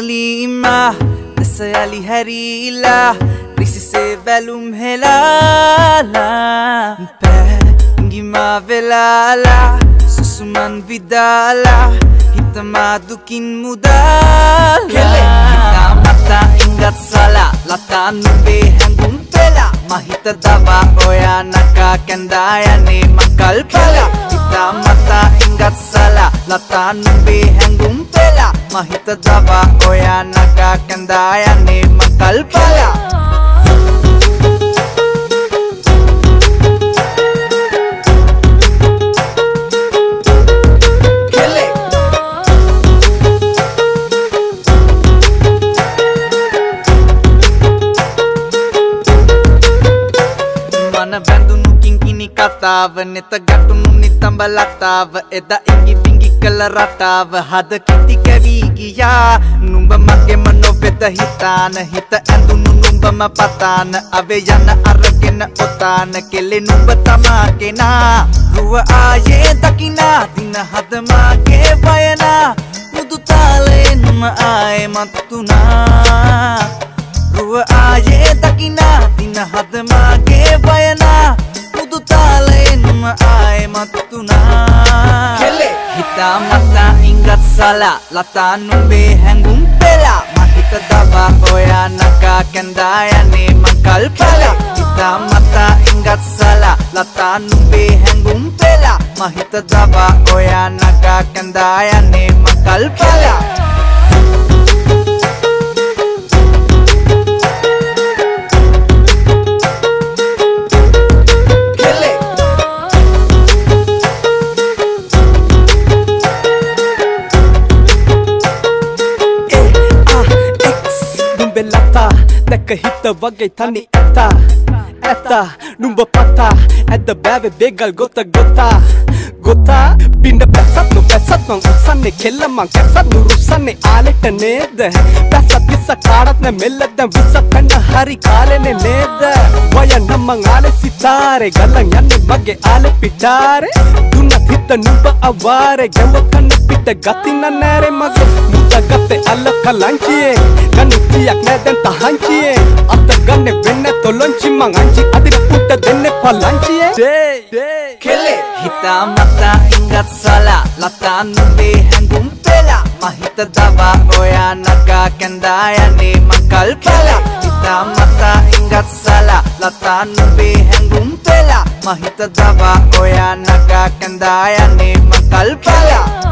නොලීමා දෙසයලි හැරීලා රිසිසේ වැලුම් හෙලාලා පැගිමා වෙලාලා සුසුමන් විදාලා හිතමා දුකින් මුදාලා මතා ඉංගත් සලා ලතා නුබේ හැඟුම් පෙලා මහිත දවා ඔයා නකා කැන්දා යන්නේ මකල් පලා හිතා මතා ඉංගත් සලා ලතා නුබේ හැඟුම් පෙලා මහිත දවා ඔයා නකා කැන්දා යන්නේ මකල් කතාව නෙත ගැටුණු නිතඹ ලතාව එදා ඉඟි පිඟි කළ රටාව. හද කිති කැවී ගියා. නුඹ මගෙම නොවෙත හිතාන හිත ඇඳුණු නුඹම පතාන. අවේ යන අරගෙන ඔතාන කෙලෙ නුඹ තමා කෙනා. රුව ආයේ දකිනා දින හදමාගේ වයනා. මුදු තාලයෙන්ම ආයේ මත්තුනා රුව ආයේ දකිනා දින හදමාගේ වයනා. මුදු තාලයෙන්ම සලා ලතා නුඹේ හැඟුම් පෙලා මහිත දවා ඔයා නකා කැන්දා යන්නේ මකල් පලා හිතා මතා ඉංගත් සලා ලතා නුඹේ හැඟුම් පෙලා මහිත දවා ඔයා නකා කැන්දා යන්නේ මකල් පලා නුඹෙල්ලතා දැක හිත වගේ තනි ඇතා ඇතා නුඹ පතා ඇද බෑවෙ බේගල් ගොත ගොතා ගොතා පිඩ පැසත් නො පැසත් මං උත්සන්නේ කෙල්ල මං කැසත් නුරුස්සන්නේ ආලෙට නේද පැසත් විස්ස කාඩත් නැ මෙල්ල දැන් විස්ස කන්න හරි කාලෙනේ නේද වය නම්මං ආලෙ සිතාරේ ගල්ලන් යන්නේ මගේ ආලෙ පිටාරේ දුන්නත් හිත නුඹ අවාරේ ගැව කන්න පිට ගතින්න නෑරේ මගේ මුද ගත්තේ අල්ල කලංචියේ ගනුතියක් නෑ දැන් තහංචියේ අත ගන්නේ වෙන්න තොලොංචි මං අංචි අදින පුට්ට දෙන්නේ පලංචියේ ඩේ ඩේ කෙලෙ හිතා මතා ඉංගත් සලා ලතා නුඹේ හැඟුම් පෙලා මහිත දවා ඔයා නගා කැන්දා යන්නේ මකල් පලා හිතා මතා ඉංගත් සලා ලතා නුඹේ හැඟුම් පෙලා මහිත දවා ඔයා නගා කැන්දා යන්නේ මකල් පලා